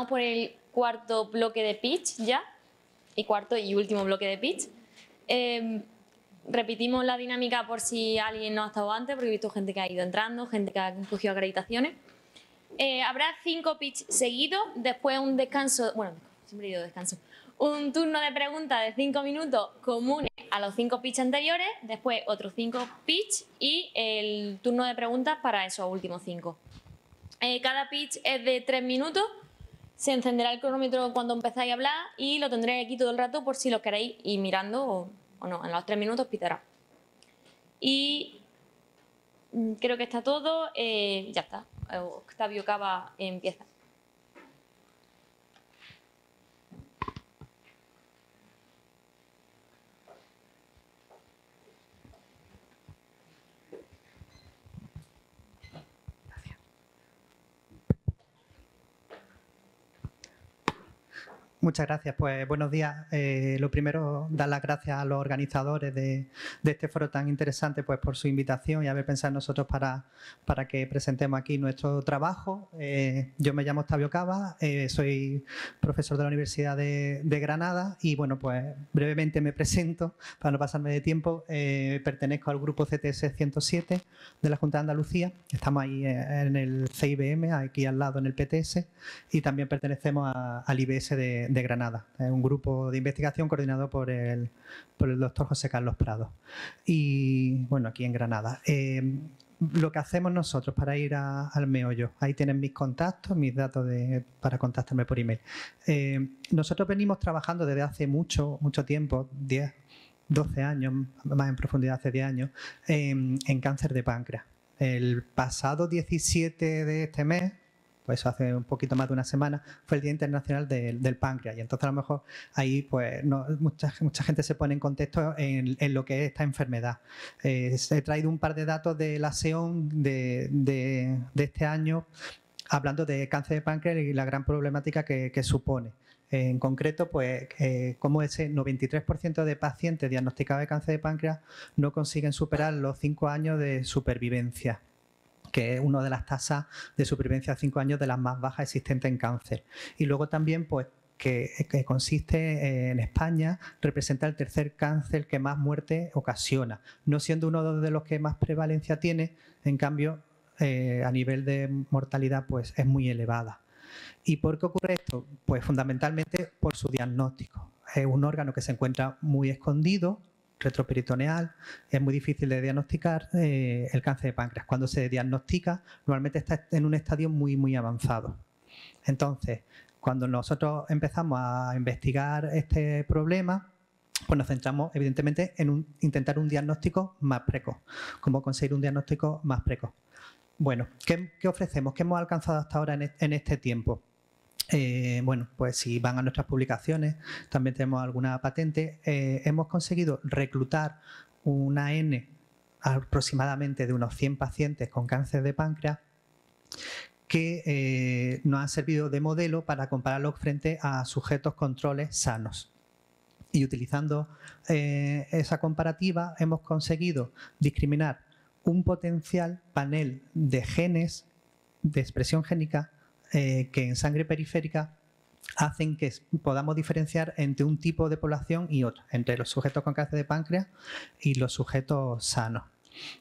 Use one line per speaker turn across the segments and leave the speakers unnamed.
vamos por el cuarto bloque de pitch ya, y cuarto y último bloque de pitch. Em, repetimos la dinámica por si alguien no ha estado antes, porque he visto gente que ha ido entrando, gente que ha cogido acreditaciones. Eh, habrá cinco pitch seguidos, después un descanso, bueno, siempre he ido descanso, un turno de preguntas de cinco minutos comunes a los cinco pitch anteriores, después otros cinco pitch y el turno de preguntas para esos últimos cinco. Eh, cada pitch es de tres minutos, se encenderá el cronómetro cuando empezáis a hablar y lo tendré aquí todo el rato por si lo queréis ir mirando o, o no, en los tres minutos pitará. Y mm, creo que está todo, eh, ya está. Octavio Cava empieza.
Muchas gracias. Pues buenos días. Eh, lo primero, dar las gracias a los organizadores de, este foro tan interesante pues, por su invitación y haber pensado en nosotros para, para que presentemos aquí nuestro trabajo. Eh, yo me llamo Octavio Cava, eh, soy profesor de la Universidad de, Granada y bueno, pues brevemente me presento para no pasarme de tiempo. pertenezco al grupo CTS 107 de la Junta de Andalucía. Estamos ahí en el CIBM, aquí al lado en el PTS y también pertenecemos al IBS de de Granada. Un grupo de investigación coordinado por el, por el doctor José Carlos Prado. Y bueno, aquí en Granada. Eh, lo que hacemos nosotros para ir al meollo, ahí tienen mis contactos, mis datos de, para contactarme por email. Eh, nosotros venimos trabajando desde hace mucho, mucho tiempo, 10, 12 años, más en profundidad hace 10 años, en cáncer de páncreas. El pasado 17 de este mes, eso hace un poquito más de una semana, fue el Día Internacional del, Páncreas. Y entonces a lo mejor ahí pues mucha, mucha gente se pone en contexto en, lo que es esta enfermedad. Eh, he traído un par de datos de la SEON de, este año hablando de cáncer de páncreas y la gran problemática que, supone. En concreto, pues, eh, como ese 93% de pacientes diagnosticados de cáncer de páncreas no consiguen superar los 5 años de supervivencia que es una de las tasas de supervivencia a cinco años de las más bajas existentes en cáncer. Y luego también, pues, que, consiste en España, representa el tercer cáncer que más muerte ocasiona, no siendo uno de los que más prevalencia tiene, en cambio, eh, a nivel de mortalidad, pues es muy elevada. ¿Y por qué ocurre esto? Pues fundamentalmente por su diagnóstico. Es un órgano que se encuentra muy escondido, retroperitoneal, es muy difícil de diagnosticar eh, el cáncer de páncreas. Cuando se diagnostica, normalmente está en un estadio muy, muy avanzado. Entonces, cuando nosotros empezamos a investigar este problema, pues nos centramos evidentemente en intentar un diagnóstico más precoz. ¿Cómo conseguir un diagnóstico más precoz? Bueno, ¿qué, ofrecemos? ¿Qué hemos alcanzado hasta ahora en este tiempo? Eh, bueno, pues si van a nuestras publicaciones, también tenemos alguna patente. Eh, hemos conseguido reclutar una N aproximadamente de unos 100 pacientes con cáncer de páncreas que eh, nos han servido de modelo para compararlos frente a sujetos controles sanos. Y utilizando esa comparativa hemos conseguido discriminar un potencial panel de genes de expresión génica eh, que en sangre periférica hacen que podamos diferenciar entre un tipo de población y otro, entre los sujetos con cáncer de páncreas y los sujetos sanos.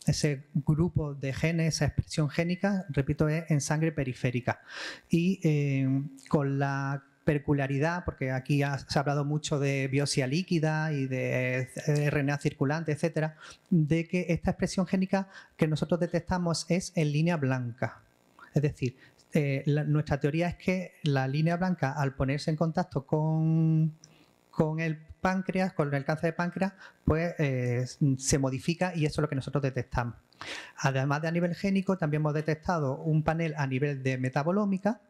Ese grupo de genes, esa expresión génica, repito, es en sangre periférica. Y eh, con la peculiaridad, porque aquí se ha hablado mucho de biopsia líquida y de RNA circulante, etcétera, de que esta expresión génica que nosotros detectamos es en línea blanca. Es decir, eh, nuestra teoría es que la línea blanca, al ponerse en contacto con, con el páncreas, con el cáncer de páncreas, pues eh, se modifica y eso es lo que nosotros detectamos. Además de a nivel génico, también hemos detectado un panel a nivel de metabolómica,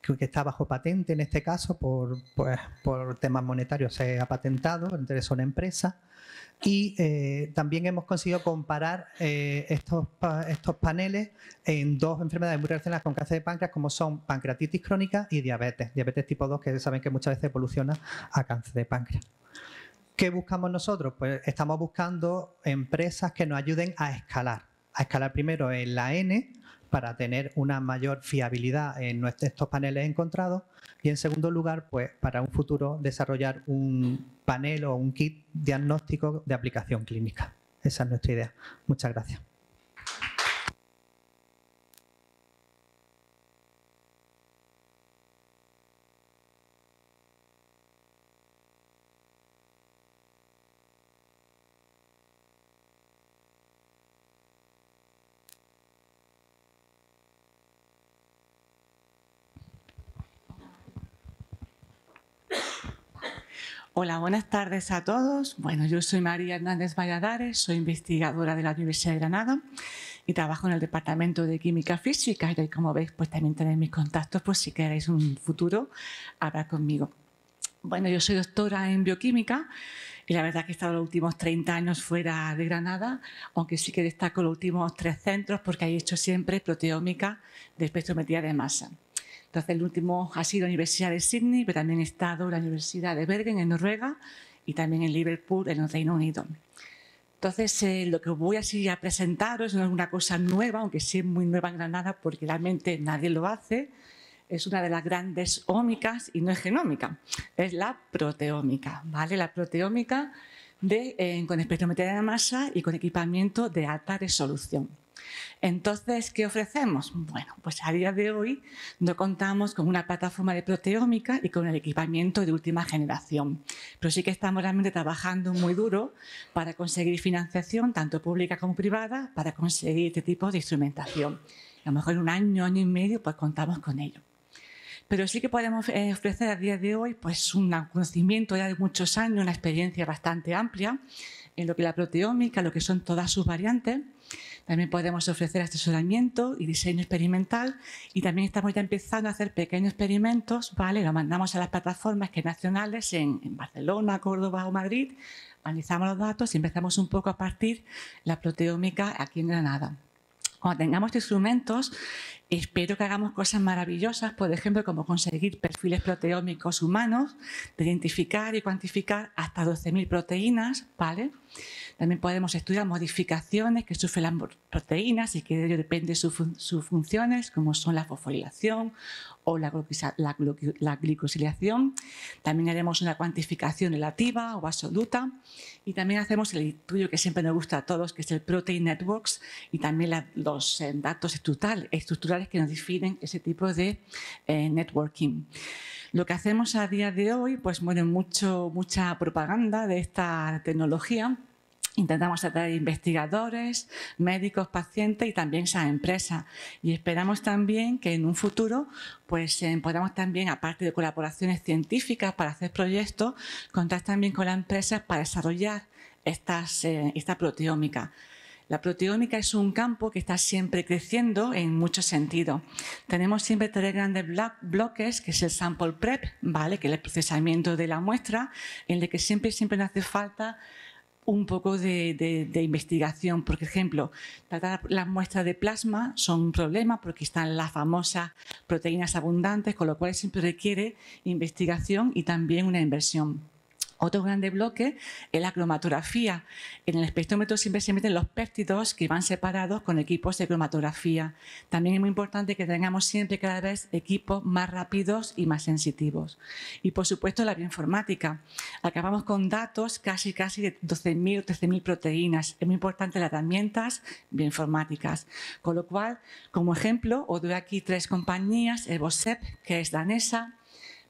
que está bajo patente en este caso por, pues, por temas monetarios, se ha patentado, entre son empresas. Y eh, también hemos conseguido comparar eh, estos, estos paneles en dos enfermedades muy relacionadas con cáncer de páncreas, como son pancreatitis crónica y diabetes. Diabetes tipo 2, que saben que muchas veces evoluciona a cáncer de páncreas. ¿Qué buscamos nosotros? Pues estamos buscando empresas que nos ayuden a escalar. A escalar primero en la N, para tener una mayor fiabilidad en estos paneles encontrados y en segundo lugar, pues para un futuro desarrollar un panel o un kit diagnóstico de aplicación clínica. Esa es nuestra idea. Muchas gracias.
Hola, buenas tardes a todos. Bueno, yo soy María Hernández Valladares, soy investigadora de la Universidad de Granada y trabajo en el Departamento de Química Física y como veis pues también tenéis mis contactos por si queréis un futuro hablar conmigo. Bueno, yo soy doctora en bioquímica y la verdad que he estado los últimos 30 años fuera de Granada, aunque sí que destaco los últimos tres centros porque he hecho siempre proteómica de espectrometría de masa. Entonces, el último ha sido la Universidad de Sydney, pero también he estado en la Universidad de Bergen, en Noruega, y también en Liverpool, en el Reino Unido. Entonces, eh, lo que voy así a presentaros no es una cosa nueva, aunque sí es muy nueva en Granada, porque realmente nadie lo hace. Es una de las grandes ómicas y no es genómica, es la proteómica. ¿vale? La proteómica de, eh, con espectrometría de masa y con equipamiento de alta resolución. Entonces, ¿qué ofrecemos? Bueno, pues a día de hoy no contamos con una plataforma de proteómica y con el equipamiento de última generación, pero sí que estamos realmente trabajando muy duro para conseguir financiación, tanto pública como privada, para conseguir este tipo de instrumentación. A lo mejor en un año, año y medio, pues contamos con ello. Pero sí que podemos eh, ofrecer a día de hoy pues, un conocimiento ya de muchos años, una experiencia bastante amplia en lo que la proteómica, lo que son todas sus variantes, también podemos ofrecer asesoramiento y diseño experimental y también estamos ya empezando a hacer pequeños experimentos, ¿vale? Lo mandamos a las plataformas que nacionales en, en Barcelona, Córdoba o Madrid, analizamos los datos y empezamos un poco a partir la proteómica aquí en Granada. Cuando tengamos instrumentos, espero que hagamos cosas maravillosas, por ejemplo, como conseguir perfiles proteómicos humanos, de identificar y cuantificar hasta 12.000 proteínas, ¿vale? También podemos estudiar modificaciones que sufren las proteínas y que de ello dependen sus, funciones, como son la fosforilación o la, la, glicosilación. También haremos una cuantificación relativa o absoluta. Y también hacemos el estudio que siempre nos gusta a todos, que es el Protein Networks, y también los eh, datos estructurales que nos definen ese tipo de eh, networking. Lo que hacemos a día de hoy, pues bueno, mucho, mucha propaganda de esta tecnología, Intentamos atraer investigadores, médicos, pacientes y también esas empresas. Y esperamos también que en un futuro pues, eh, podamos también, aparte de colaboraciones científicas para hacer proyectos, contar también con las empresas para desarrollar estas, eh, esta proteómica. La proteómica es un campo que está siempre creciendo en muchos sentidos. Tenemos siempre tres grandes bloques, que es el sample prep, ¿vale? que es el procesamiento de la muestra, en el que siempre, siempre nos hace falta un poco de, investigación. Por ejemplo, tratar las muestras de plasma son un problema porque están las famosas proteínas abundantes, con lo cual siempre requiere investigación y también una inversión. Otro grande bloque es la cromatografía. En el espectrómetro siempre se meten los péptidos que van separados con equipos de cromatografía. También es muy importante que tengamos siempre cada vez equipos más rápidos y más sensitivos. Y por supuesto la bioinformática. Acabamos con datos casi casi de 12.000 o 13.000 proteínas. Es muy importante las herramientas bioinformáticas. Con lo cual, como ejemplo, os doy aquí tres compañías, Evosep, que es danesa,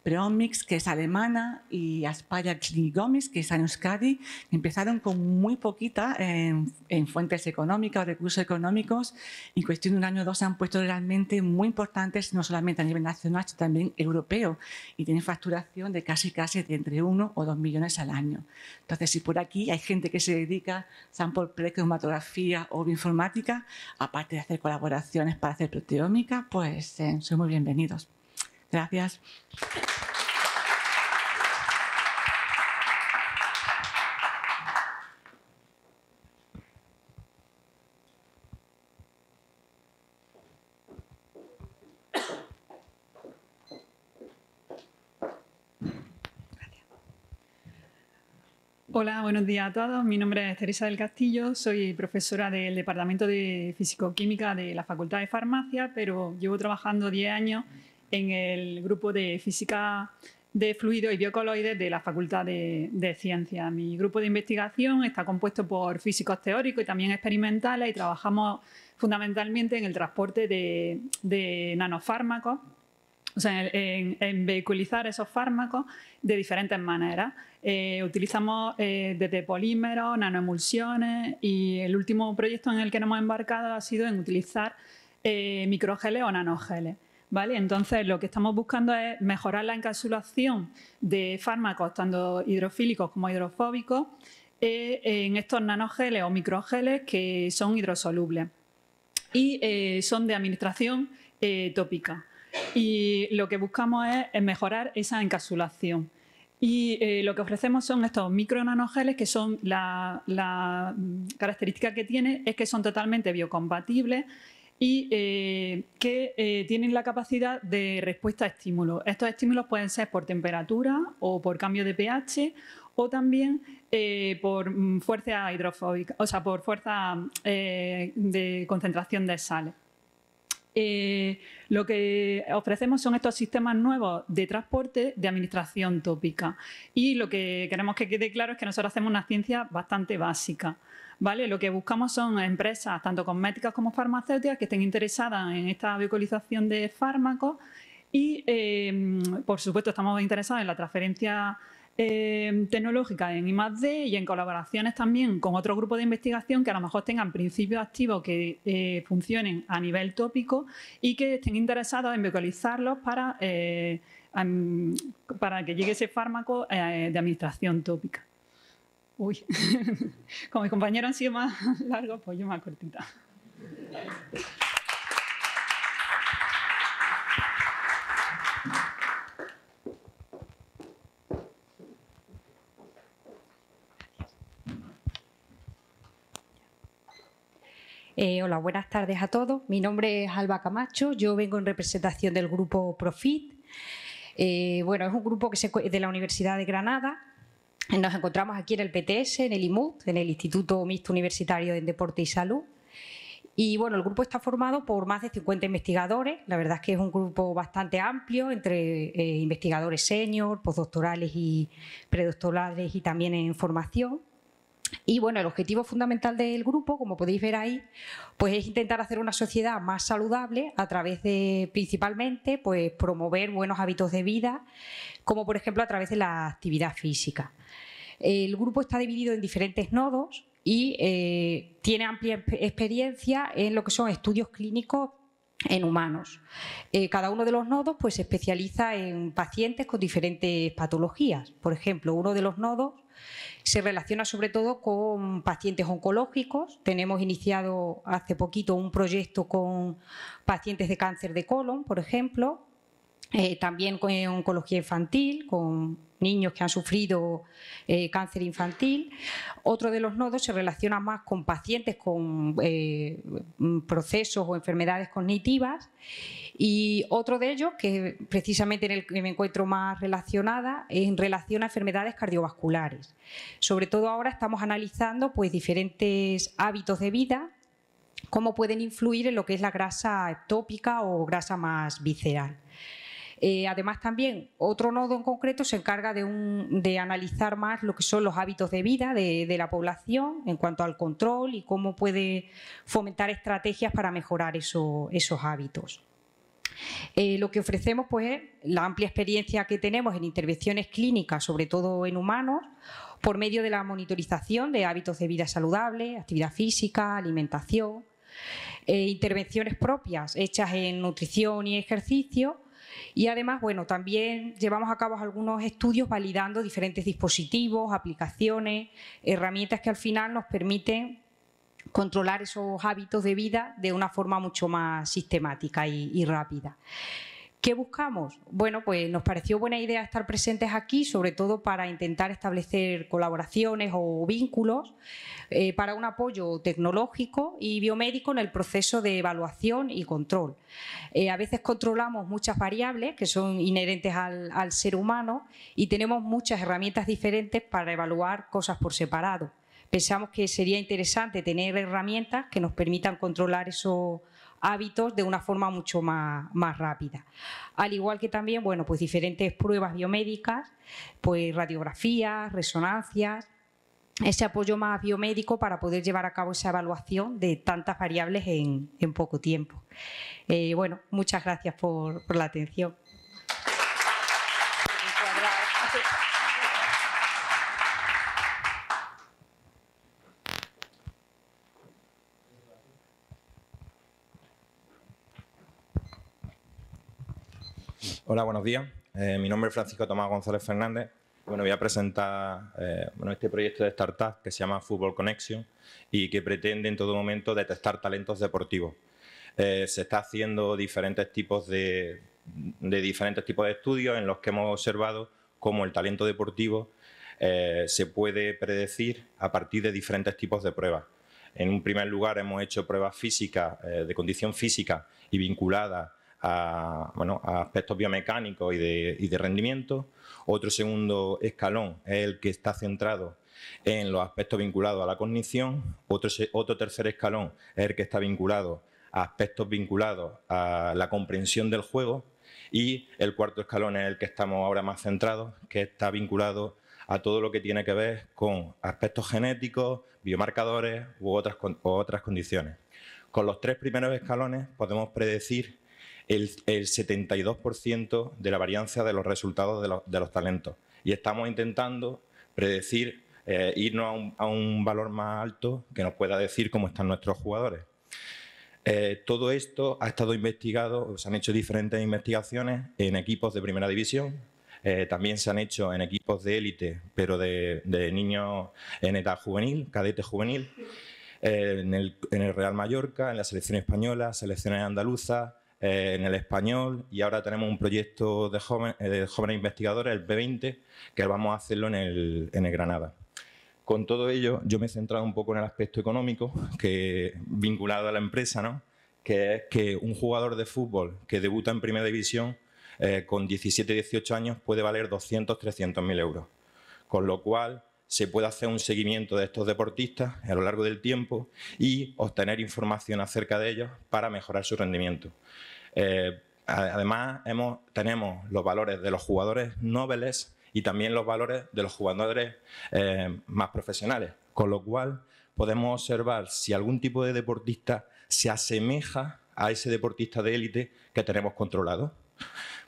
Preomix, que es alemana, y Aspaya Klinigomis, que es en Euskadi, empezaron con muy poquita en, fuentes económicas o recursos económicos y en cuestión de un año o dos han puesto realmente muy importantes, no solamente a nivel nacional, sino también europeo, y tienen facturación de casi casi de entre uno o dos millones al año. Entonces, si por aquí hay gente que se dedica a sample pre-cromatografía o bioinformática, aparte de hacer colaboraciones para hacer proteómica, pues eh, son muy bienvenidos. Gracias.
Hola, buenos días a todos. Mi nombre es Teresa del Castillo, soy profesora del Departamento de Físico-Química de la Facultad de Farmacia, pero llevo trabajando 10 años en el grupo de Física de Fluidos y Biocoloides de la Facultad de, de Ciencias. Mi grupo de investigación está compuesto por físicos teóricos y también experimentales y trabajamos fundamentalmente en el transporte de, de nanofármacos o sea, en, vehiculizar esos fármacos de diferentes maneras. Eh, utilizamos eh, desde polímeros, nanoemulsiones y el último proyecto en el que nos hemos embarcado ha sido en utilizar eh, microgeles o nanogeles. ¿Vale? Entonces, lo que estamos buscando es mejorar la encapsulación de fármacos, tanto hidrofílicos como hidrofóbicos, en estos nanogeles o microgeles que son hidrosolubles y son de administración tópica y lo que buscamos es, mejorar esa encapsulación. Y eh, lo que ofrecemos son estos micronanogeles que son la, característica que tiene es que son totalmente biocompatibles y eh, que eh, tienen la capacidad de respuesta a estímulos. Estos estímulos pueden ser por temperatura o por cambio de pH o también por mm, fuerza hidrofóbica, o sea, por fuerza de concentración de sales. Eh, lo que ofrecemos son estos sistemas nuevos de transporte de administración tópica. Y lo que queremos que quede claro es que nosotros hacemos una ciencia bastante básica. ¿Vale? Lo que buscamos son empresas, tanto cosméticas como farmacéuticas, que estén interesadas en esta biocolización de fármacos y, eh, por supuesto, estamos interesados en la transferencia eh, tecnológica en I+.D. y en colaboraciones también con otro grupo de investigación que a lo mejor tengan principios activos que eh, funcionen a nivel tópico y que estén interesados en localizarlos para, eh, para que llegue ese fármaco de administración tópica. Uy, como mis compañeros han sido más largos, pues yo más cortita.
Eh, hola, buenas tardes a todos. Mi nombre es Alba Camacho, yo vengo en representación del grupo Profit. Eh, bueno, es un grupo que se, de la Universidad de Granada. Nos encontramos aquí en el PTS, en el IMUD, en el Instituto Mixto Universitario en Deporte y Salud. Y bueno, el grupo está formado por más de 50 investigadores. La verdad es que es un grupo bastante amplio entre eh, investigadores senior, postdoctorales y predoctorales y también en formación. Y bueno, el objetivo fundamental del grupo, como podéis ver ahí, pues es intentar hacer una sociedad más saludable a través de, principalmente, pues promover buenos hábitos de vida, como por ejemplo a través de la actividad física. El grupo está dividido en diferentes nodos y eh, tiene amplia experiencia en lo que son estudios clínicos en humanos. Eh, cada uno de los nodos pues, se especializa en pacientes con diferentes patologías. Por ejemplo, uno de los nodos se relaciona sobre todo con pacientes oncológicos. Tenemos iniciado hace poquito un proyecto con pacientes de cáncer de colon, por ejemplo, eh, también con oncología infantil, con niños que han sufrido eh, cáncer infantil. Otro de los nodos se relaciona más con pacientes con eh, procesos o enfermedades cognitivas y otro de ellos, que precisamente en el que me encuentro más relacionada, es en relación a enfermedades cardiovasculares. Sobre todo ahora estamos analizando pues, diferentes hábitos de vida cómo pueden influir en lo que es la grasa ectópica o grasa más visceral. Eh, además, también otro nodo en concreto se encarga de, analizar más lo que son los hábitos de vida de, la población en cuanto al control y cómo puede fomentar estrategias para mejorar esos hábitos. Eh, lo que ofrecemos pues, es la amplia experiencia que tenemos en intervenciones clínicas, sobre todo en humanos, por medio de la monitorización de hábitos de vida saludable, actividad física, alimentación, eh, intervenciones propias hechas en nutrición y ejercicio y además, bueno, también llevamos a cabo algunos estudios validando diferentes dispositivos, aplicaciones, herramientas que al final nos permiten controlar esos hábitos de vida de una forma mucho más sistemática y, rápida. ¿Qué buscamos? Bueno, pues nos pareció buena idea estar presentes aquí, sobre todo para intentar establecer colaboraciones o vínculos eh, para un apoyo tecnológico y biomédico en el proceso de evaluación y control. Eh, a veces controlamos muchas variables que son inherentes al, al ser humano y tenemos muchas herramientas diferentes para evaluar cosas por separado. Pensamos que sería interesante tener herramientas que nos permitan controlar esos hábitos de una forma mucho más, más rápida. Al igual que también, bueno, pues diferentes pruebas biomédicas, pues radiografías, resonancias, ese apoyo más biomédico para poder llevar a cabo esa evaluación de tantas variables en, en poco tiempo. Eh, bueno, muchas gracias por, por la atención.
Hola, buenos días. Eh, mi nombre es Francisco Tomás González Fernández. Bueno, voy a presentar eh, bueno, este proyecto de startup que se llama Football Connection y que pretende en todo momento detectar talentos deportivos. Eh, se está haciendo diferentes tipos de, de, diferentes tipos de estudios en los que hemos observado cómo el talento deportivo se puede predecir a partir de diferentes tipos de pruebas. En un primer lugar hemos hecho pruebas físicas, de condición física y vinculadas a, bueno, a aspectos biomecánicos y de, y de, rendimiento. Otro segundo escalón es el que está centrado en los aspectos vinculados a la cognición. Otro, otro tercer escalón es el que está vinculado a aspectos vinculados a la comprensión del juego. Y el cuarto escalón es el que estamos ahora más centrados, que está vinculado a todo lo que tiene que ver con aspectos genéticos, biomarcadores u otras, u otras condiciones. Con los tres primeros escalones podemos predecir el, el 72% de la varianza de los resultados de, lo, de, los talentos. Y estamos intentando predecir, eh, irnos a un, valor más alto que nos pueda decir cómo están nuestros jugadores. Eh, todo esto ha estado investigado, se han hecho diferentes investigaciones en equipos de primera división, eh, también se han hecho en equipos de élite, pero de, niños en edad juvenil, cadete juvenil, en, el, en, el, Real Mallorca, en la selección española, selecciones andaluzas, eh, en el español y ahora tenemos un proyecto de, joven, eh, de jóvenes investigadores, el B20, que vamos a hacerlo en el, en el Granada. Con todo ello, yo me he centrado un poco en el aspecto económico, que vinculado a la empresa, ¿no? que es que un jugador de fútbol que debuta en primera división eh, con 17-18 años puede valer 200-300 mil euros. Con lo cual, se puede hacer un seguimiento de estos deportistas a lo largo del tiempo y obtener información acerca de ellos para mejorar su rendimiento. Eh, además, tenemos los valores de los jugadores nobles y también los valores de los jugadores eh, más profesionales, con lo cual podemos observar si algún tipo de deportista se asemeja a ese deportista de élite que tenemos controlado.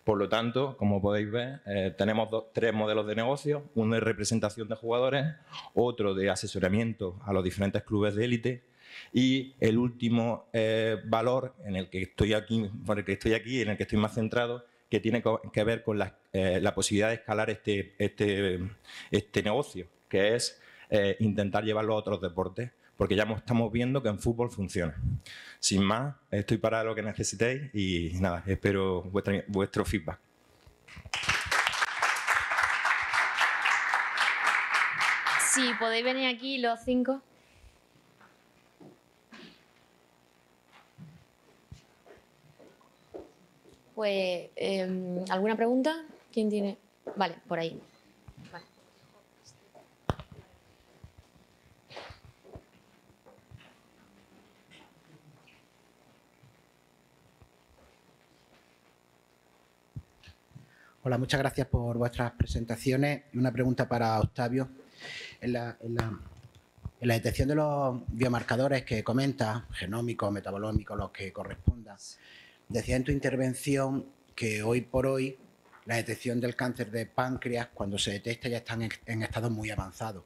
Por lo tanto, como podéis ver, eh, tenemos tres modelos de negocio, uno de representación de jugadores, otro de asesoramiento a los diferentes clubes de élite y el último eh, valor en el que estoy aquí, por el que estoy aquí, en el que estoy más centrado, que tiene que ver con la, eh, la posibilidad de escalar este, este, este negocio, que es intentar llevarlo a otros deportes porque ya estamos viendo que en fútbol funciona. Sin más, estoy para lo que necesitéis y nada, espero vuestra, vuestro feedback.
Sí, podéis venir aquí los cinco. Pues, eh, ¿alguna pregunta? ¿Quién tiene? Vale, por ahí.
Hola, muchas gracias por vuestras presentaciones. Y una pregunta para Octavio. En la, en la, en la detección de los biomarcadores que comenta, genómicos, metabolómicos, los que correspondan, decía en tu intervención que hoy por hoy la detección del cáncer de páncreas, cuando se detecta, ya están en, en estados muy avanzados.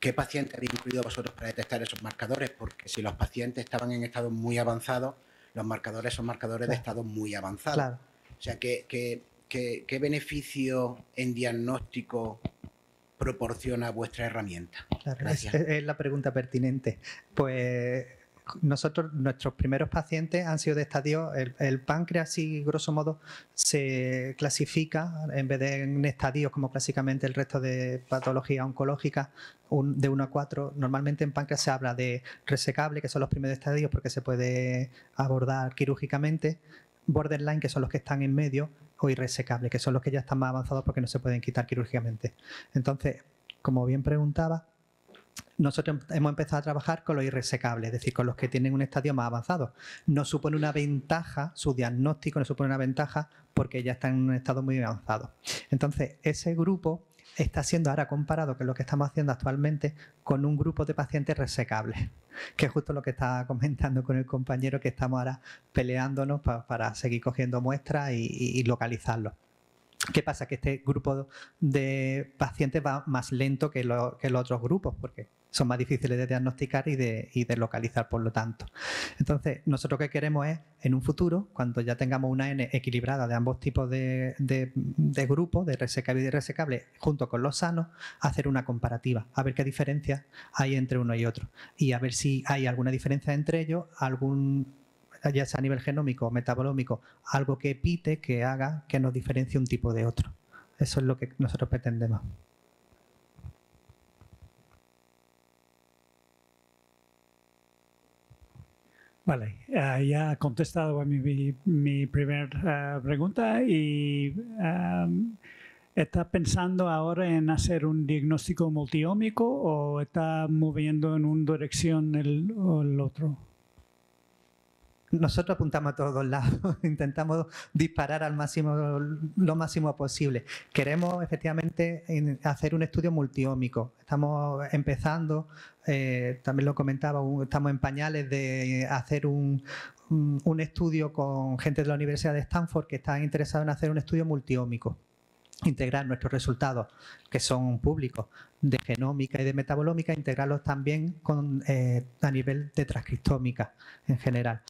¿Qué pacientes habéis incluido vosotros para detectar esos marcadores? Porque si los pacientes estaban en estados muy avanzados, los marcadores son marcadores claro. de estados muy avanzados. Claro. O sea, ¿qué, qué, qué, qué beneficio en diagnóstico proporciona vuestra herramienta?
Claro, es, es, la pregunta pertinente. Pues nosotros, nuestros primeros pacientes han sido de estadio, el, páncreas, y grosso modo, se clasifica, en vez de en estadios como clásicamente el resto de patologías oncológicas, de 1 a 4, normalmente en páncreas se habla de resecable, que son los primeros estadios porque se puede abordar quirúrgicamente, borderline, que son los que están en medio, o irresecable, que son los que ya están más avanzados porque no se pueden quitar quirúrgicamente. Entonces, como bien preguntaba, nosotros hemos empezado a trabajar con los irresecables, es decir, con los que tienen un estadio más avanzado. No supone una ventaja, su diagnóstico no supone una ventaja porque ya están en un estado muy avanzado. Entonces, ese grupo está siendo ahora comparado, es lo que estamos haciendo actualmente, con un grupo de pacientes resecables, que es justo lo que estaba comentando con el compañero, que estamos ahora peleándonos para seguir cogiendo muestras y, localizarlos. ¿Qué pasa? Que este grupo de pacientes va más lento que, que los otros grupos, porque son más difíciles de diagnosticar y de, y de, localizar, por lo tanto. Entonces, nosotros lo que queremos es, en un futuro, cuando ya tengamos una N equilibrada de ambos tipos de, de, grupos, de resecable y resecable, junto con los sanos, hacer una comparativa, a ver qué diferencia hay entre uno y otro. Y a ver si hay alguna diferencia entre ellos, algún ya sea a nivel genómico o metabolómico, algo que pite, que haga que nos diferencie un tipo de otro. Eso es lo que nosotros pretendemos.
Vale, uh, ya ha contestado a mi, mi primera uh, pregunta y um, ¿está pensando ahora en hacer un diagnóstico multiómico o está moviendo en una dirección el, o el otro?
Nosotros apuntamos a todos lados, intentamos disparar al máximo, lo máximo posible. Queremos efectivamente hacer un estudio multiómico. Estamos empezando, eh, también lo comentaba, estamos en pañales de hacer un, un estudio con gente de la Universidad de Stanford que están interesados en hacer un estudio multiómico integrar nuestros resultados, que son públicos, de genómica y de metabolómica, integrarlos también eh, a nivel de transcriptómica en general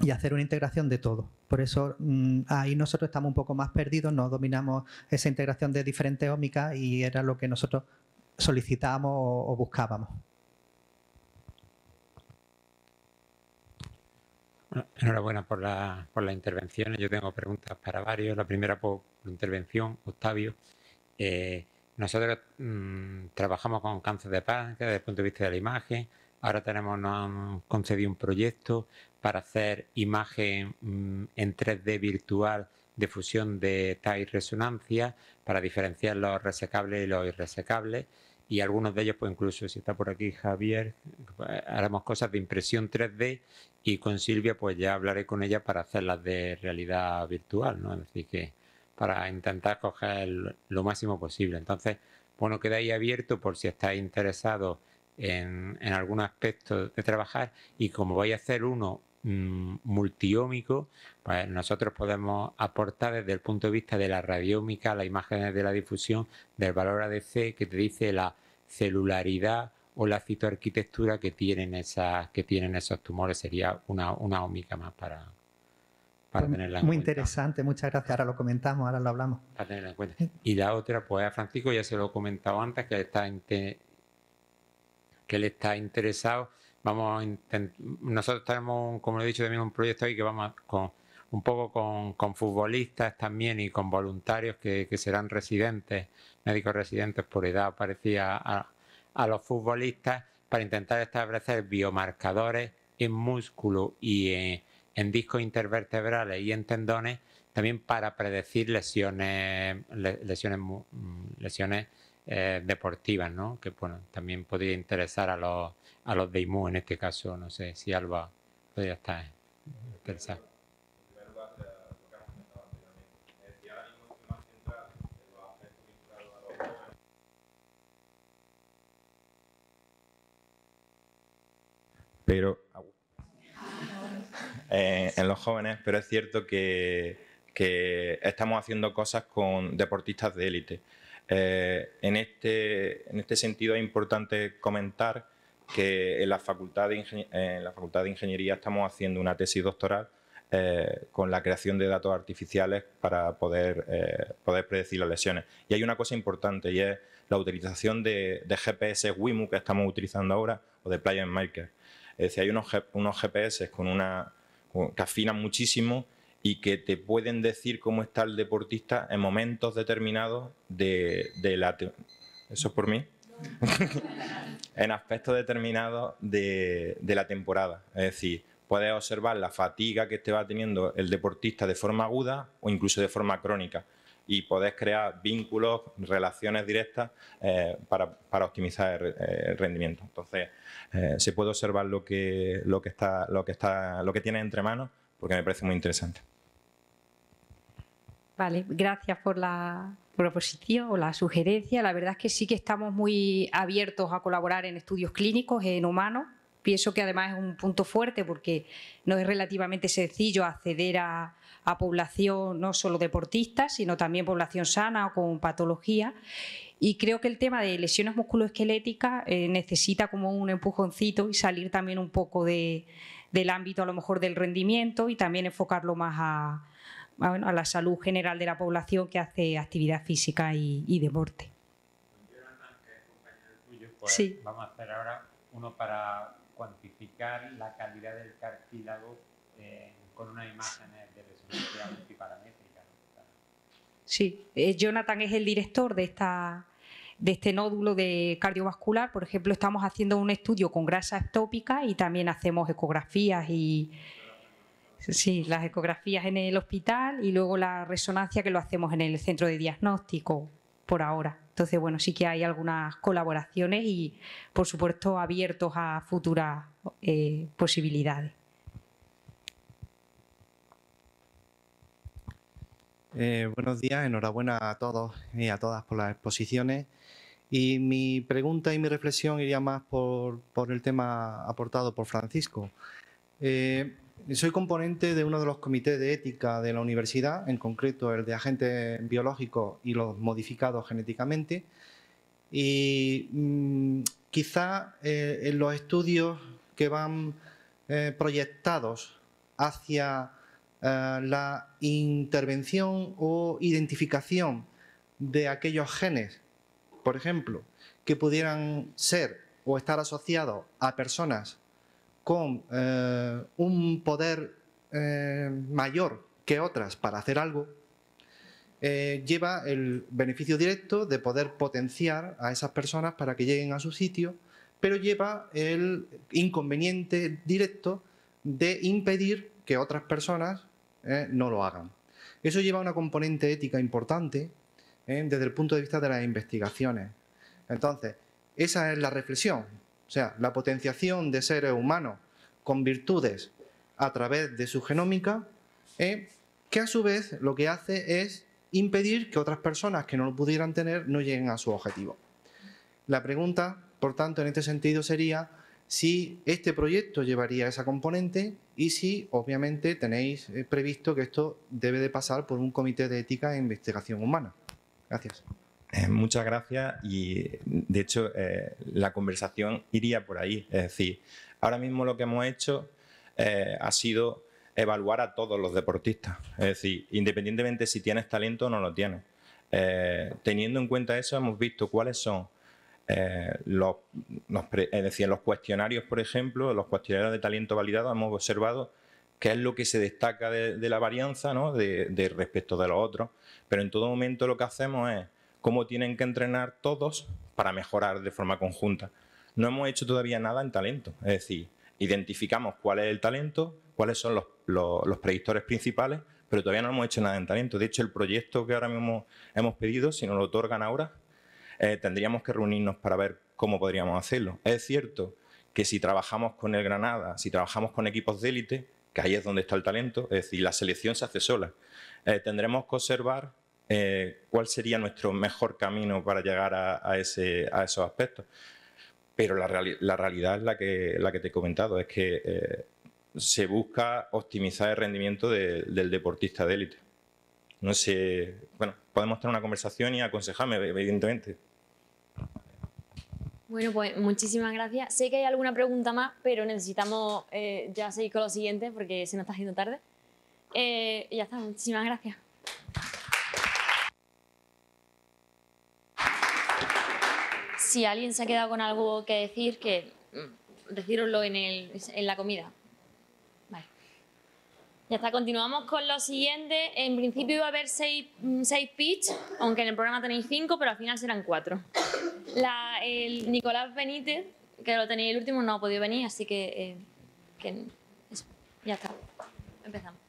y hacer una integración de todo. Por eso mm, ahí nosotros estamos un poco más perdidos, no dominamos esa integración de diferentes ómicas y era lo que nosotros solicitábamos o, buscábamos.
enhorabuena por, la, por las intervenciones. Yo tengo preguntas para varios. La primera por intervención, Octavio. Eh, nosotros mm, trabajamos con cáncer de páncreas desde el punto de vista de la imagen. Ahora tenemos, nos han concedido un proyecto para hacer imagen mm, en 3D virtual de fusión de tal y resonancia para diferenciar los resecables y los irresecables y algunos de ellos, pues incluso si está por aquí Javier, pues, haremos cosas de impresión 3D y con Silvia pues ya hablaré con ella para hacerlas de realidad virtual, ¿no? Es decir, que para intentar coger lo máximo posible. Entonces, bueno, queda ahí abierto por si estáis interesados en, en algún aspecto de trabajar y como voy a hacer uno Mm, multiómico, pues nosotros podemos aportar desde el punto de vista de la radiómica, las imágenes de la difusión, del valor ADC que te dice la celularidad o la citoarquitectura que tienen esas, que tienen esos tumores. Sería una, una ómica más para, para
pues
tenerla
en Muy interesante, muchas gracias. Ahora lo comentamos, ahora lo hablamos.
Para tenerla en cuenta. Y la otra, pues a Francisco ya se lo he comentado antes, que está que él está interesado. Vamos nosotros tenemos, como he dicho, también un proyecto ahí que vamos con un poco con, futbolistas también y con voluntarios que, serán residentes, médicos residentes por edad, parecía a, los futbolistas, para intentar establecer biomarcadores en músculo y en, discos intervertebrales y en tendones, también para predecir lesiones, lesiones, lesiones eh, deportivas, ¿no? que bueno, también podría interesar a los a los de IMU en este caso. No sé si Alba podría estar interesado.
Pero eh, en los jóvenes, pero es cierto que, que estamos haciendo cosas con deportistas de élite. Eh, en, este, en este sentido es importante comentar que en la Facultad de, en la Facultad de Ingeniería estamos haciendo una tesis doctoral eh, con la creación de datos artificiales para poder, eh, poder predecir las lesiones. Y hay una cosa importante y es la utilización de, GPS WIMU que estamos utilizando ahora o de Player Maker. Es decir, hay unos, unos GPS con una, que afinan muchísimo y que te pueden decir cómo está el deportista en momentos determinados de, la... ¿Eso es por mí? en aspectos determinados de, de, la temporada. Es decir, puedes observar la fatiga que te va teniendo el deportista de forma aguda o incluso de forma crónica y podés crear vínculos, relaciones directas eh, para, para, optimizar el, rendimiento. Entonces, eh, se puede observar lo que, lo que, está, lo que, está, lo que tiene entre manos porque me parece muy interesante.
Vale, gracias por la proposición o la sugerencia. La verdad es que sí que estamos muy abiertos a colaborar en estudios clínicos en humanos. Pienso que además es un punto fuerte porque no es relativamente sencillo acceder a, población no solo deportistas, sino también población sana o con patología. Y creo que el tema de lesiones musculoesqueléticas eh, necesita como un empujoncito y salir también un poco de, del ámbito a lo mejor del rendimiento y también enfocarlo más a, a, la salud general de la población que hace actividad física y, deporte.
Pues sí. Vamos a hacer ahora uno para cuantificar la calidad del cartílago eh, con unas imágenes de resonancia multiparamétrica.
Sí, eh, Jonathan es el director de esta de este nódulo de cardiovascular. Por ejemplo, estamos haciendo un estudio con grasa ectópica y también hacemos ecografías y sí, las ecografías en el hospital y luego la resonancia que lo hacemos en el centro de diagnóstico por ahora. Entonces, bueno, sí que hay algunas colaboraciones y, por supuesto, abiertos a futuras eh, posibilidades.
Eh, buenos días, enhorabuena a todos y a todas por las exposiciones. Y mi pregunta y mi reflexión iría más por, el tema aportado por Francisco. Eh, soy componente de uno de los comités de ética de la universidad, en concreto el de agentes biológicos y los modificados genéticamente. Y mm, quizá eh, en los estudios que van eh, proyectados hacia la intervención o identificación de aquellos genes por ejemplo, que pudieran ser o estar asociados a personas con eh, un poder eh, mayor que otras para hacer algo, eh, lleva el beneficio directo de poder potenciar a esas personas para que lleguen a su sitio, pero lleva el inconveniente directo de impedir que otras personas no lo hagan. Eso lleva una componente ética importante ¿eh? desde el punto de vista de las investigaciones. Entonces, esa es la reflexión, o sea, la potenciación de seres humanos con virtudes a través de su genómica, ¿eh? que a su vez lo que hace es impedir que otras personas que no lo pudieran tener no lleguen a su objetivo. La pregunta, por tanto, en este sentido sería si este proyecto llevaría esa componente y si, obviamente, tenéis eh, previsto que esto debe de pasar por un comité de ética e investigación humana. Gracias.
Eh, muchas gracias y de hecho eh, la conversación iría por ahí. Es decir, ahora mismo lo que hemos hecho eh, ha sido evaluar a todos los deportistas. Es decir, independientemente si tienes talento o no lo tienes. teniendo en cuenta eso, hemos visto cuáles son los, es decir, los cuestionarios, por ejemplo, los cuestionarios de talento validado, hemos observado qué es lo que se destaca de, la varianza ¿no? de, respecto de los otros, pero en todo momento lo que hacemos es cómo tienen que entrenar todos para mejorar de forma conjunta. No hemos hecho todavía nada en talento, es decir, identificamos cuál es el talento, cuáles son los, predictores principales, pero todavía no hemos hecho nada en talento. De hecho, el proyecto que ahora mismo hemos pedido, si nos lo otorgan ahora, eh, tendríamos que reunirnos para ver cómo podríamos hacerlo. Es cierto que si trabajamos con el Granada, si trabajamos con equipos de élite, que ahí es donde está el talento, es decir, la selección se hace sola. Eh, tendremos que observar eh, cuál sería nuestro mejor camino para llegar a, ese, a esos aspectos. Pero la, realidad es la que, la que te he comentado, es que eh, se busca optimizar el rendimiento del deportista de élite. No sé, bueno, podemos tener una conversación y aconsejarme, evidentemente.
Bueno, pues muchísimas gracias. Sé que hay alguna pregunta más, pero necesitamos eh, ya seguir con lo siguiente porque se nos está haciendo tarde. Eh, y ya está, muchísimas gracias. Si alguien se ha quedado con algo que decir, que mm, deciroslo en, el, en la comida. Ya está, continuamos con lo siguiente. En principio iba a haber seis, mm, seis pitch, aunque en el programa tenéis cinco, pero al final serán cuatro. El Nicolás Benítez, que lo tenéis el último, no ha podido venir, así que, eh, eso, ya está. Empezamos.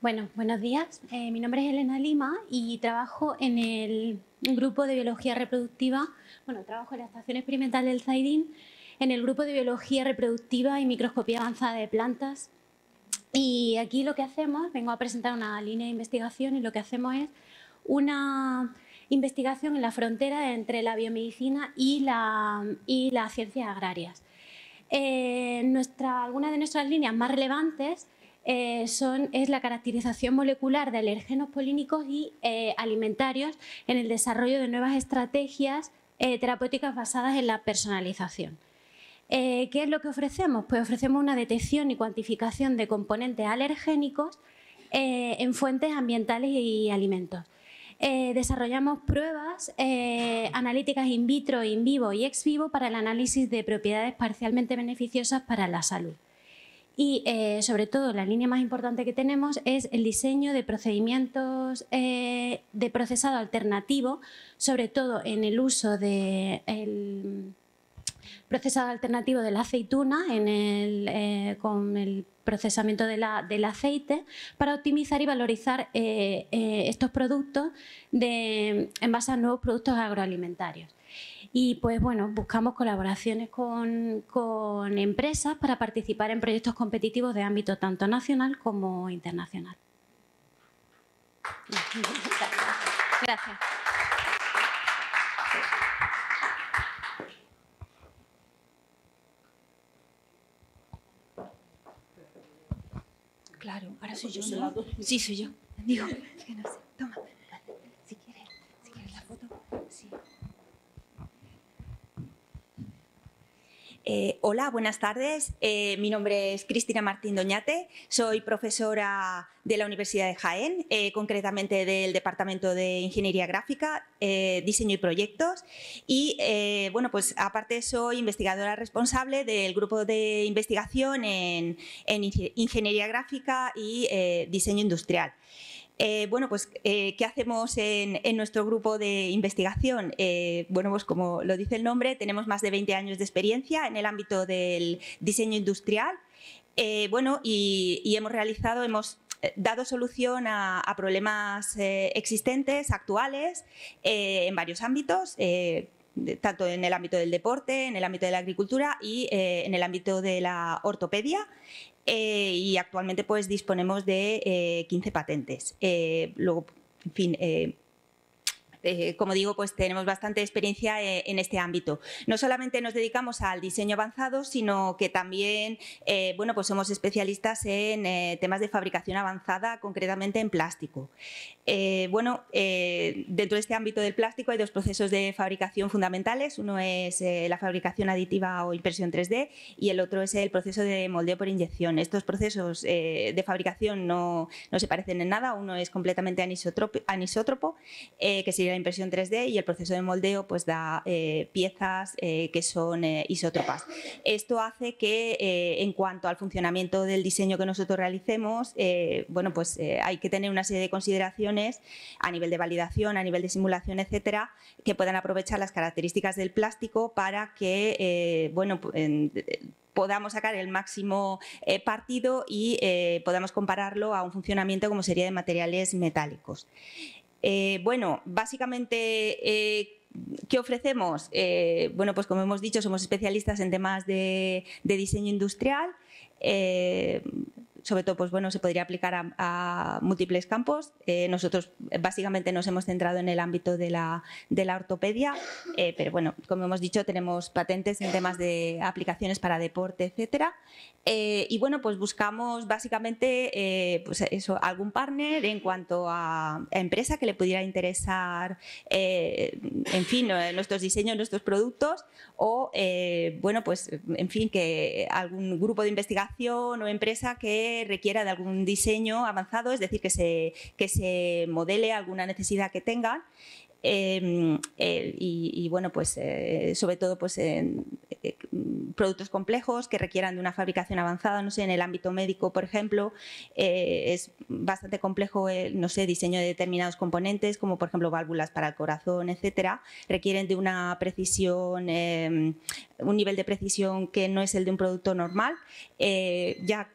Bueno, buenos días. Eh, mi nombre es Elena Lima y trabajo en el grupo de biología reproductiva. Bueno, trabajo en la estación experimental del Zaidín, en el grupo de biología reproductiva y microscopía avanzada de plantas. Y aquí lo que hacemos, vengo a presentar una línea de investigación y lo que hacemos es una investigación en la frontera entre la biomedicina y, la, las ciencias agrarias. Eh, algunas de nuestras líneas más relevantes eh, son, es la caracterización molecular de alergenos polínicos y eh, alimentarios en el desarrollo de nuevas estrategias eh, terapéuticas basadas en la personalización. ¿Qué es lo que ofrecemos? Pues ofrecemos una detección y cuantificación de componentes alergénicos en fuentes ambientales y alimentos. desarrollamos pruebas analíticas in vitro, in vivo y ex vivo para el análisis de propiedades parcialmente beneficiosas para la salud. Y eh, sobre todo la línea más importante que tenemos es el diseño de procedimientos eh, de procesado alternativo, sobre todo en el uso del procesado alternativo de la aceituna eh, con el procesamiento del aceite para optimizar y valorizar estos productos en base a nuevos productos agroalimentarios. Y pues bueno, buscamos colaboraciones con, empresas para participar en proyectos competitivos de ámbito tanto nacional como internacional. Gracias.
Claro, ahora soy yo, ¿no? Sí, soy yo. Digo, es que no sé. Toma, si quieres, si quieres la foto, sí. Eh, hola, buenas tardes. Eh, mi nombre es Cristina Martín Doñate. Soy profesora de la Universidad de Jaén, eh, concretamente del Departamento de Ingeniería Gráfica, Diseño y Proyectos. Y bueno, pues aparte soy investigadora responsable del grupo de investigación en Ingeniería Gráfica y Diseño Industrial. Eh, bueno, pues, eh, ¿qué hacemos en, nuestro grupo de investigación? Eh, bueno, pues como lo dice el nombre, tenemos más de 20 años de experiencia en el ámbito del diseño industrial. bueno, y, hemos realizado, hemos dado solución a, problemas existentes, actuales, en varios ámbitos tanto en el ámbito del deporte, en el ámbito de la agricultura y en el ámbito de la ortopedia. Eh, y actualmente pues disponemos de 15 eh, patentes. Eh, luego, en fin, eh, como digo, pues tenemos bastante experiencia eh, en este ámbito. No solamente nos dedicamos al diseño avanzado, sino que también, eh, bueno, pues somos especialistas en temas de fabricación avanzada, concretamente en plástico. bueno, dentro de este ámbito del plástico hay dos procesos de fabricación fundamentales. Uno es la fabricación aditiva o impresión 3D y el otro es el proceso de moldeo por inyección. Estos procesos de fabricación no, no, se parecen en nada. Uno es completamente anisótropo, que sería la impresión 3D y el proceso de moldeo pues da eh, piezas eh, que son eh, isótropas. Esto hace que en cuanto al funcionamiento del diseño que nosotros realicemos, bueno, pues hay que tener una serie de consideraciones a nivel de validación, a nivel de simulación, etcétera, que puedan aprovechar las características del plástico para que, bueno, podamos sacar el máximo partido y podamos compararlo a un funcionamiento como sería de materiales metálicos. Eh, bueno, básicamente, eh, ¿qué ofrecemos? Eh, bueno, pues como hemos dicho, somos especialistas en temas de, de diseño industrial sobre todo, pues bueno, se podría aplicar a, múltiples campos. Eh, nosotros eh, básicamente nos hemos centrado en el ámbito de la, de la ortopedia, eh, pero bueno, como hemos dicho, tenemos patentes en temas de aplicaciones para deporte, etcétera. y bueno, pues buscamos básicamente pues eso, algún partner en cuanto a, empresa que le pudiera interesar, en fin, nuestros diseños, nuestros productos, o bueno, pues en fin, que algún grupo de investigación o empresa que requiera de algún diseño avanzado, es decir, que se, que se modele alguna necesidad que tengan. Em, eh, y, bueno, pues eh, sobre todo pues, eh, productos complejos que requieran de una fabricación avanzada, no sé, en el ámbito médico, por ejemplo, es bastante complejo, el, no sé, diseño de determinados componentes, como por ejemplo válvulas para el corazón, etcétera, requieren de una precisión, em, un nivel de precisión que no es el de un producto normal. Ya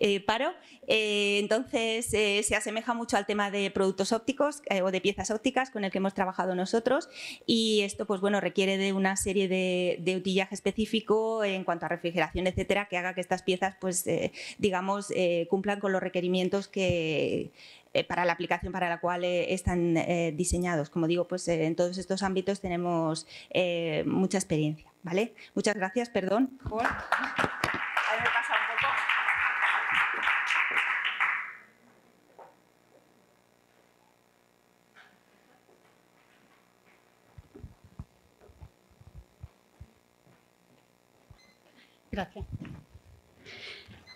eh, paro. Eh, entonces, eh, se asemeja mucho al tema de productos ópticos o de piezas ópticas con el que hemos trabajado nosotros y esto pues, bueno, requiere de una serie de, utillaje específico en cuanto a refrigeración, etcétera, que haga que estas piezas pues, digamos, cumplan con los requerimientos que, para la aplicación para la cual están diseñados. Como digo, pues en todos estos ámbitos tenemos mucha experiencia. ¿vale? Muchas gracias, perdón por haberme pasado un poco.
Gracias.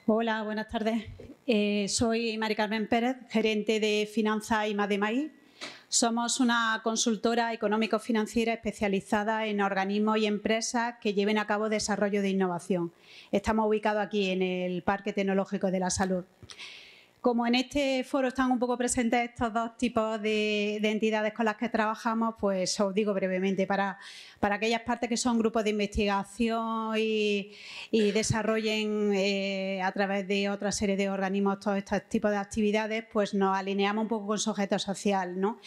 Hola, buenas tardes. Eh, soy Mari Carmen Pérez, gerente de Finanzas y Maíz. Somos una consultora económico-financiera especializada en organismos y empresas que lleven a cabo desarrollo de innovación. Estamos ubicados aquí en el Parque Tecnológico de la Salud. Como en este foro están un poco presentes estos dos tipos de, entidades con las que trabajamos, pues os digo brevemente, para, aquellas partes que son grupos de investigación y, desarrollen eh, a través de otra serie de organismos todos estos tipos de actividades, pues nos alineamos un poco con su objeto social. ¿no?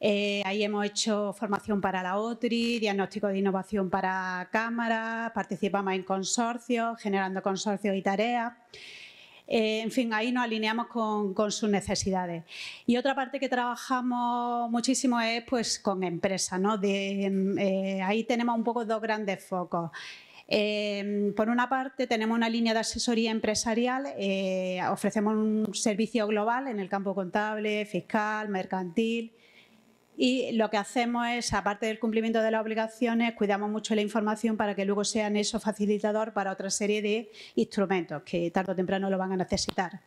Eh, ahí hemos hecho formación para la OTRI, diagnóstico de innovación para cámaras, participamos en consorcios, generando consorcios y tareas. Eh, en fin, ahí nos alineamos con, sus necesidades. Y otra parte que trabajamos muchísimo es pues, con empresas. ¿no? Eh, ahí tenemos un poco dos grandes focos. Eh, por una parte, tenemos una línea de asesoría empresarial, ofrecemos un servicio global en el campo contable, fiscal, mercantil y lo que hacemos es, aparte del cumplimiento de las obligaciones, cuidamos mucho la información para que luego sean eso facilitador para otra serie de instrumentos que tarde o temprano lo van a necesitar.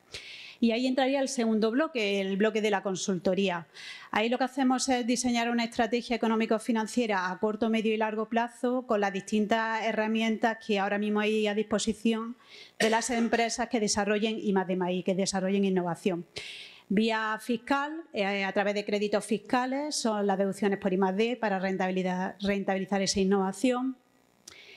Y ahí entraría el segundo bloque, el bloque de la consultoría. Ahí lo que hacemos es diseñar una estrategia económico-financiera a corto, medio y largo plazo con las distintas herramientas que ahora mismo hay a disposición de las empresas que desarrollen I de que desarrollen innovación. Vía fiscal, eh, a través de créditos fiscales, son las deducciones por I+.D. para rentabilizar, esa innovación.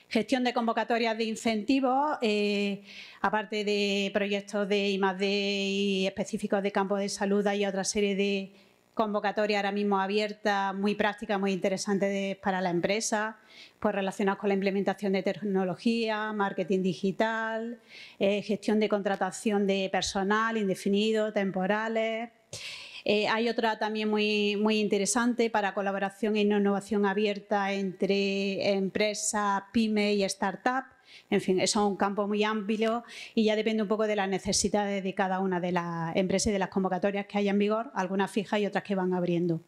Gestión de convocatorias de incentivos, eh, aparte de proyectos de I+.D. específicos de campo de salud, hay otra serie de convocatoria ahora mismo abierta, muy práctica, muy interesante para la empresa, pues relacionadas con la implementación de tecnología, marketing digital, eh, gestión de contratación de personal indefinido, temporales. Eh, hay otra también muy, muy interesante para colaboración e innovación abierta entre empresas, pyme y startup en fin, eso es un campo muy amplio y ya depende un poco de las necesidades de cada una de las empresas y de las convocatorias que hay en vigor, algunas fijas y otras que van abriendo.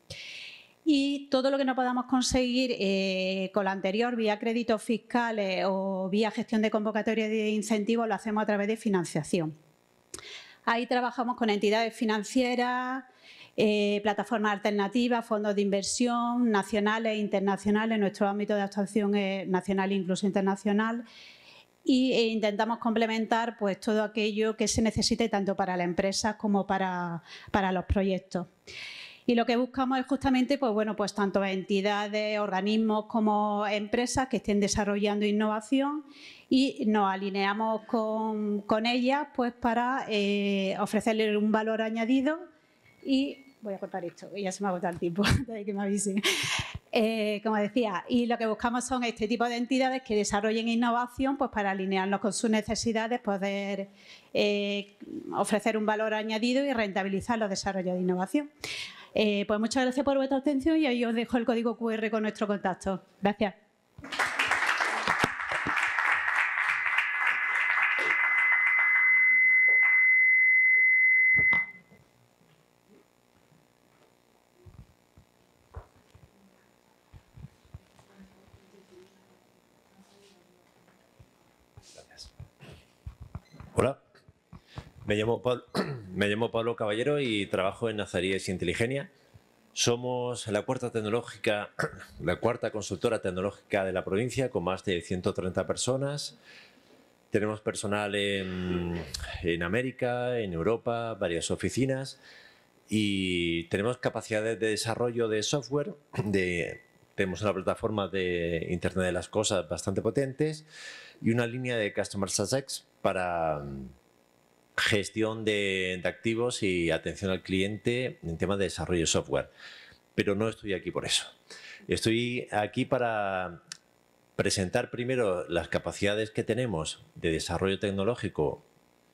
Y todo lo que no podamos conseguir eh, con lo anterior, vía créditos fiscales o vía gestión de convocatorias de incentivos, lo hacemos a través de financiación. Ahí trabajamos con entidades financieras, eh, plataformas alternativas, fondos de inversión nacionales e internacionales. Nuestro ámbito de actuación es nacional e incluso internacional e intentamos complementar pues, todo aquello que se necesite tanto para la empresa como para, los proyectos. Y lo que buscamos es justamente, pues bueno, pues tanto entidades, organismos como empresas que estén desarrollando innovación y nos alineamos con, ellas pues para eh, ofrecerles un valor añadido y voy a cortar esto, ya se me ha agotado el tiempo, que me avisen. Eh, como decía, y lo que buscamos son este tipo de entidades que desarrollen innovación pues para alinearnos con sus necesidades, poder eh, ofrecer un valor añadido y rentabilizar los desarrollos de innovación. Eh, pues muchas gracias por vuestra atención y ahí os dejo el código QR con nuestro contacto. Gracias.
Me llamo, Pablo, me llamo Pablo Caballero y trabajo en Nazaríes Inteligenia. Somos la cuarta tecnológica, la cuarta consultora tecnológica de la provincia con más de 130 personas. Tenemos personal en, en América, en Europa, varias oficinas y tenemos capacidades de desarrollo de software. De, tenemos una plataforma de Internet de las Cosas bastante potentes y una línea de Customer Success para gestión de, activos y atención al cliente en temas de desarrollo de software. Pero no estoy aquí por eso. Estoy aquí para presentar primero las capacidades que tenemos de desarrollo tecnológico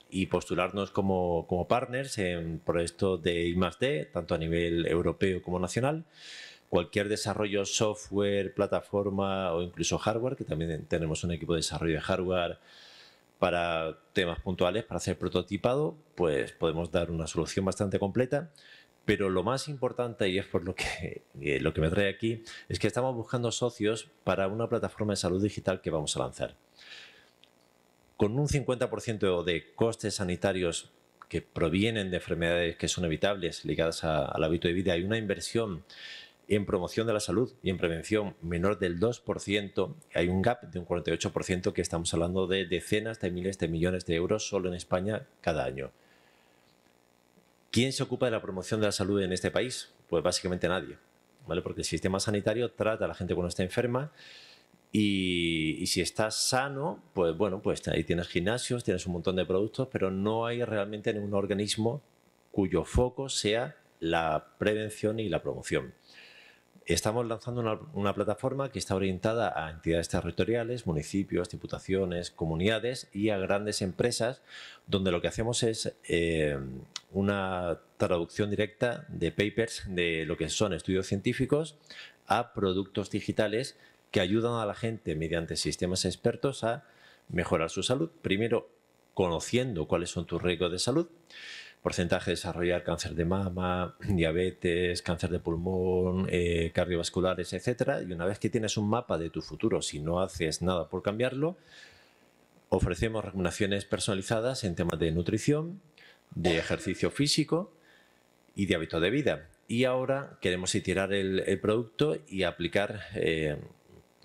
y postularnos como, como partners en proyectos de I+.D., tanto a nivel europeo como nacional. Cualquier desarrollo software, plataforma o incluso hardware, que también tenemos un equipo de desarrollo de hardware para temas puntuales, para hacer prototipado, pues podemos dar una solución bastante completa. Pero lo más importante, y es por lo que, eh, lo que me trae aquí, es que estamos buscando socios para una plataforma de salud digital que vamos a lanzar con un 50% de costes sanitarios que provienen de enfermedades que son evitables ligadas al hábito de vida y una inversión en promoción de la salud y en prevención menor del 2%, hay un gap de un 48% que estamos hablando de decenas de miles de millones de euros solo en España cada año. ¿Quién se ocupa de la promoción de la salud en este país? Pues básicamente nadie, ¿vale? Porque el sistema sanitario trata a la gente cuando está enferma y, si estás sano, pues bueno, pues ahí tienes gimnasios, tienes un montón de productos, pero no hay realmente ningún organismo cuyo foco sea la prevención y la promoción. Estamos lanzando una, plataforma que está orientada a entidades territoriales, municipios, diputaciones, comunidades y a grandes empresas, donde lo que hacemos es eh, una traducción directa de papers de lo que son estudios científicos a productos digitales que ayudan a la gente mediante sistemas expertos a mejorar su salud. Primero, conociendo cuáles son tus riesgos de salud, porcentaje de desarrollar cáncer de mama, diabetes, cáncer de pulmón, eh, cardiovasculares, etc. Y una vez que tienes un mapa de tu futuro, si no haces nada por cambiarlo, ofrecemos recomendaciones personalizadas en temas de nutrición, de ejercicio físico y de hábito de vida. Y ahora queremos itirar el, producto y aplicar eh,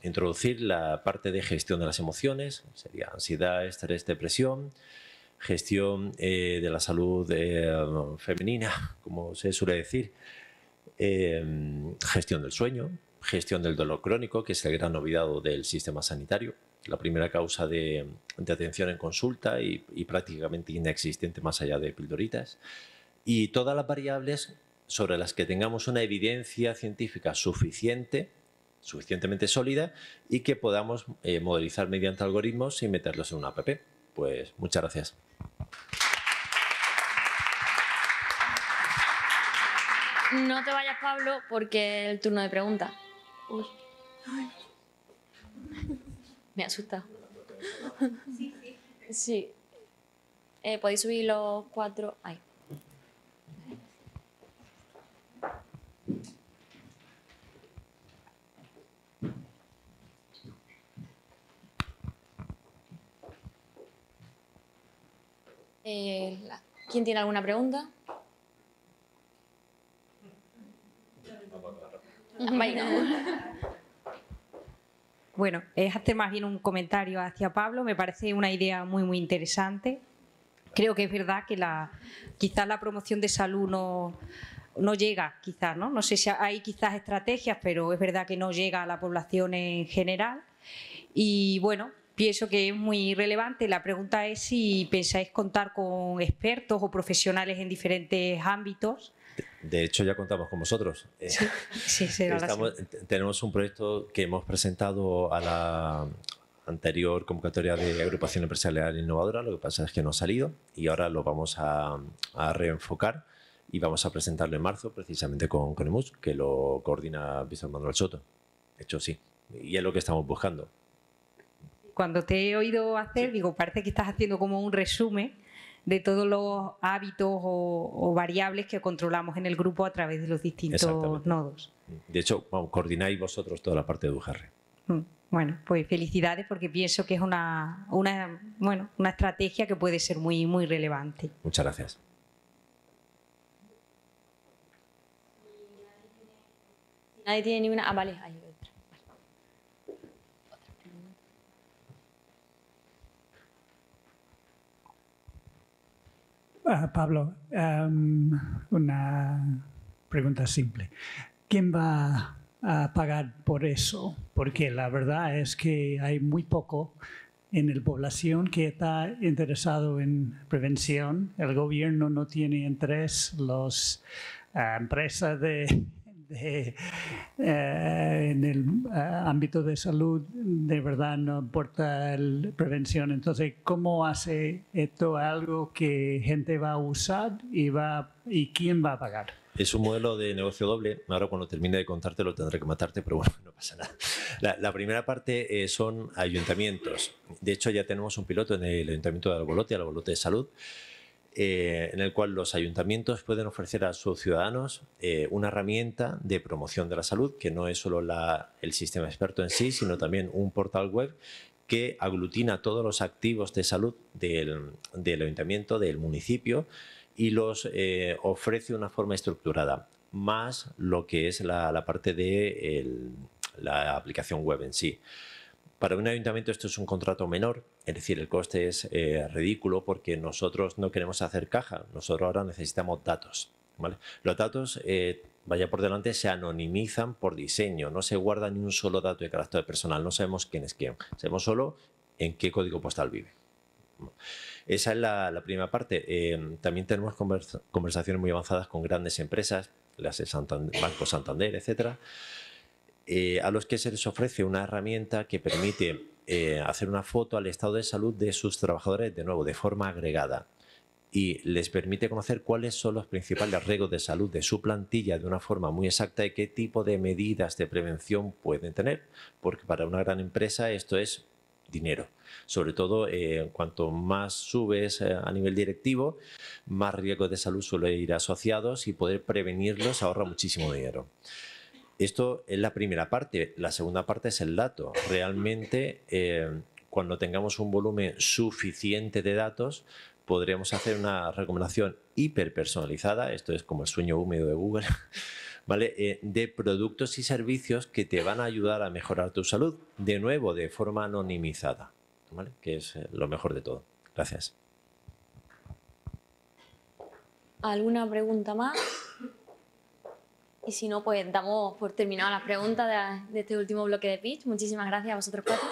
introducir la parte de gestión de las emociones, sería ansiedad, estrés, depresión, gestión eh, de la salud eh, femenina, como se suele decir, eh, gestión del sueño, gestión del dolor crónico, que es el gran olvidado del sistema sanitario, la primera causa de, atención en consulta y, prácticamente inexistente más allá de pildoritas, y todas las variables sobre las que tengamos una evidencia científica suficiente suficientemente sólida y que podamos eh, modelizar mediante algoritmos y meterlos en una app. Pues muchas gracias.
No te vayas, Pablo, porque el turno de preguntas. Uy. Me ha asustado. Sí, sí. Sí. Eh, Podéis subir los cuatro. Ahí. Eh, ¿Quién tiene alguna pregunta?
Bueno, es hacer más bien un comentario hacia Pablo. Me parece una idea muy, muy interesante. Creo que es verdad que la, quizás la promoción de salud no, no llega, quizás, ¿no? No sé si hay quizás estrategias, pero es verdad que no llega a la población en general. Y bueno, pienso que es muy relevante. La pregunta es si pensáis contar con expertos o profesionales en diferentes ámbitos.
De hecho, ya contamos con vosotros.
Sí, sí,
Estamos, tenemos un proyecto que hemos presentado a la anterior convocatoria de agrupación empresarial innovadora, lo que pasa es que no ha salido y ahora lo vamos a, reenfocar y vamos a presentarlo en marzo precisamente con, con EMUS, que lo coordina Víctor Manuel Soto. De hecho, sí. Y es lo que estamos buscando
cuando te he oído hacer, digo, parece que estás haciendo como un resumen de todos los hábitos o, variables que controlamos en el grupo a través de los distintos nodos.
De hecho, coordináis vosotros toda la parte de UGR.
Mm, bueno, pues felicidades porque pienso que es una, una, bueno, una estrategia que puede ser muy, muy relevante.
Muchas gracias.
Nadie tiene ninguna. Ah, vale, ahí otra.
Ah, Pablo, em, una pregunta simple. ¿Quién va a pagar por eso? Porque la verdad es que hay muy poco en la población que está interesado en prevención. El gobierno no tiene interés, las empresas de, de, eh, en el eh, ámbito de salud de verdad no importa la prevención. Entonces, ¿cómo hace esto algo que gente va a usar y, va, y quién va a pagar?
Es un modelo de negocio doble. Ahora cuando termine de contarte lo tendré que matarte, pero bueno, no pasa nada. La, la primera parte eh, son ayuntamientos. De hecho, ya tenemos un piloto en el Ayuntamiento de Albolote, Albolote de Salud, eh, en el cual los ayuntamientos pueden ofrecer a sus ciudadanos eh, una herramienta de promoción de la salud, que no es solo el sistema experto en sí, sino también un portal web que aglutina todos los activos de salud del, ayuntamiento, del municipio, y los eh, ofrece de una forma estructurada, más lo que es la, parte de la aplicación web en sí. Para un ayuntamiento esto es un contrato menor, es decir, el coste es eh, ridículo porque nosotros no queremos hacer caja, nosotros ahora necesitamos datos. ¿vale? Los datos, eh, vaya por delante, se anonimizan por diseño, no se guarda ni un solo dato de carácter personal, no sabemos quién es quién, sabemos solo en qué código postal vive. Esa es la, la primera parte. Eh, también tenemos conversa, conversaciones muy avanzadas con grandes empresas, las de Santander, Banco Santander, etcétera, eh, a los que se les ofrece una herramienta que permite eh, hacer una foto al estado de salud de sus trabajadores, de nuevo, de forma agregada. Y les permite conocer cuáles son los principales riesgos de salud de su plantilla de una forma muy exacta y qué tipo de medidas de prevención pueden tener. Porque para una gran empresa esto es dinero. Sobre todo, eh, cuanto más subes eh, a nivel directivo, más riesgos de salud suelen ir asociados y poder prevenirlos ahorra muchísimo dinero. Esto es la primera parte. La segunda parte es el dato. Realmente, eh, cuando tengamos un volumen suficiente de datos, podríamos hacer una recomendación hiperpersonalizada, esto es como el sueño húmedo de Google, ¿vale? Eh, de productos y servicios que te van a ayudar a mejorar tu salud, de nuevo, de forma anonimizada, ¿vale? que es eh, lo mejor de todo. Gracias.
¿Alguna pregunta más? Y si no, pues damos por terminado las preguntas de, este último bloque de pitch. Muchísimas gracias a vosotros cuatro.